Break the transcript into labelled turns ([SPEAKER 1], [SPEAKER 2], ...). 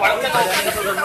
[SPEAKER 1] 玩这个。